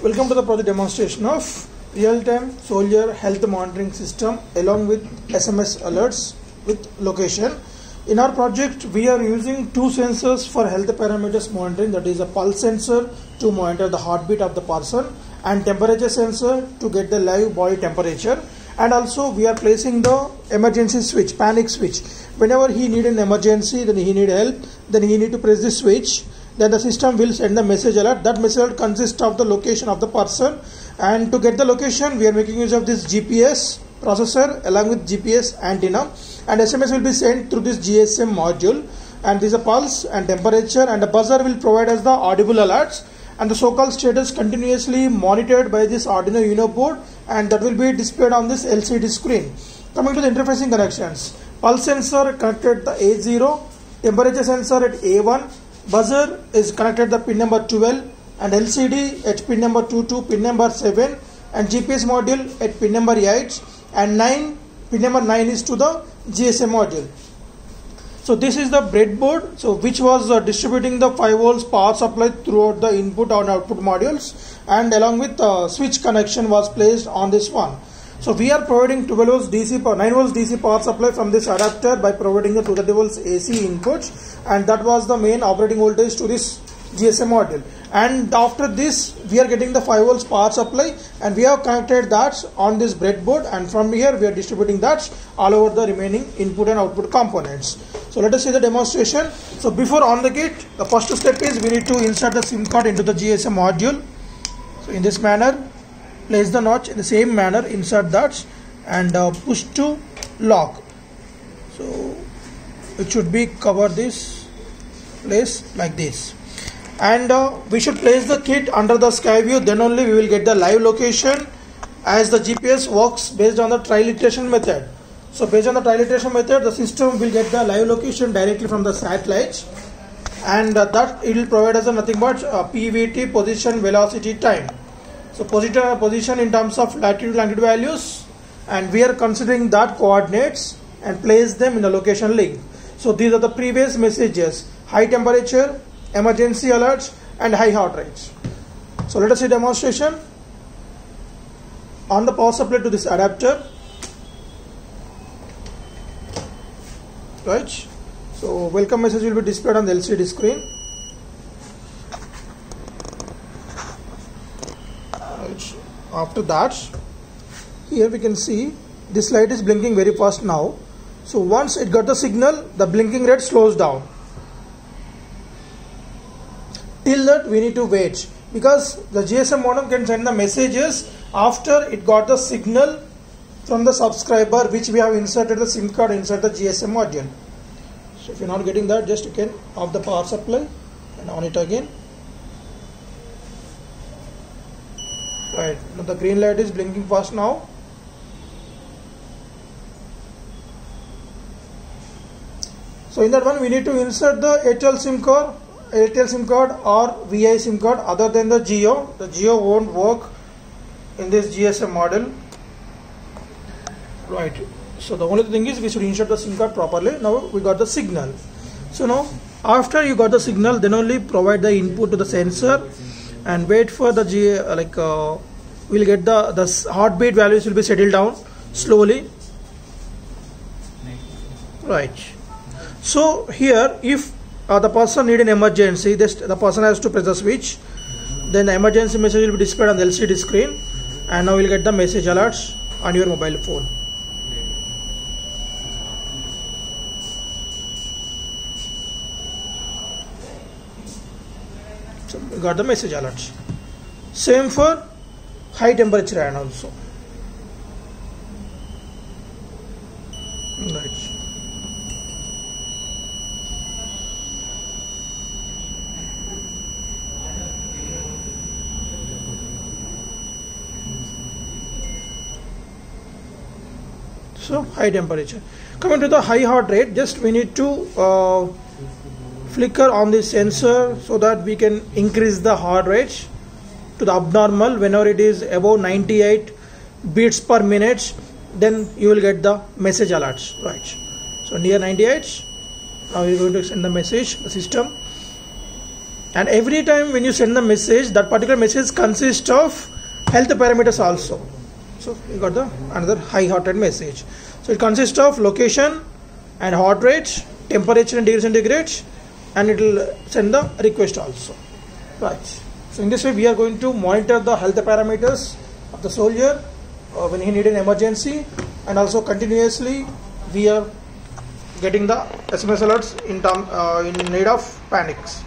Welcome to the project demonstration of real-time soldier health monitoring system along with SMS alerts with location. In our project, we are using two sensors for health parameters monitoring that is a pulse sensor to monitor the heartbeat of the person and temperature sensor to get the live body temperature. And also we are placing the emergency switch panic switch. Whenever he need an emergency then he need help then he need to press the switch then the system will send the message alert. That message alert consists of the location of the person. And to get the location we are making use of this gps processor along with gps antenna. And sms will be sent through this gsm module. And this is a pulse and temperature. And a buzzer will provide us the audible alerts. And the so-called status continuously monitored by this Arduino Uno board. And that will be displayed on this LCD screen. Coming to the interfacing connections, pulse sensor connected the A0, temperature sensor at A1, buzzer is connected the pin number 12 and LCD at pin number two 22, pin number 7 and GPS module at pin number 8 and 9, pin number 9 is to the GSM module. So this is the breadboard, so which was uh, distributing the 5 volts power supply throughout the input and output modules, and along with uh, switch connection was placed on this one. So we are providing 12 volts DC power, 9 volts DC power supply from this adapter by providing the 230 volts AC input, and that was the main operating voltage to this GSM module. And after this, we are getting the 5 volts power supply, and we have connected that on this breadboard, and from here we are distributing that all over the remaining input and output components. So let us see the demonstration. So before on the kit, the first step is we need to insert the SIM card into the GSM module. So in this manner, place the notch in the same manner, insert that and uh, push to lock. So it should be cover this place like this. And uh, we should place the kit under the sky view then only we will get the live location as the GPS works based on the trilateration method. So based on the trilateration method, the system will get the live location directly from the satellite and uh, that it will provide us nothing but uh, PVT position velocity time. So position, in terms of latitude longitude values and we are considering that coordinates and place them in the location link. So these are the previous messages. High temperature, emergency alerts and high heart rates. So let us see demonstration. On the power supply to this adapter. Right. So welcome message will be displayed on the LCD screen after that here we can see this light is blinking very fast now so once it got the signal the blinking rate slows down till that we need to wait because the GSM modem can send the messages after it got the signal from the subscriber which we have inserted the SIM card inside the GSM module. So if you're not getting that just you can off the power supply and on it again. Right now the green light is blinking fast now. So in that one we need to insert the Airtel SIM card, Airtel SIM card or VI SIM card other than the Jio. The Jio won't work in this GSM model right so the only thing is we should insert the SIM card properly now we got the signal so now after you got the signal then only provide the input to the sensor and wait for the G like uh, we'll get the the heartbeat values will be settled down slowly. Right. So here if uh, the person need an emergency this the person has to press the switch then the emergency message will be displayed on the LCD screen. And now we'll get the message alerts on your mobile phone. So got the message alerts. Same for high temperature and also. Right. So high temperature. Coming to the high heart rate just we need to uh, flicker on the sensor so that we can increase the heart rate to the abnormal whenever it is above 98 beats per minute then you will get the message alerts right. So near 98 now you're going to send the message the system. And every time when you send the message that particular message consists of health parameters also. So you got the another high heart rate message. So it consists of location and heart rate temperature and degree centigrade and it will send the request also. Right so in this way we are going to monitor the health parameters of the soldier uh, when he need an emergency and also continuously we are getting the SMS alerts in term uh, in need of panics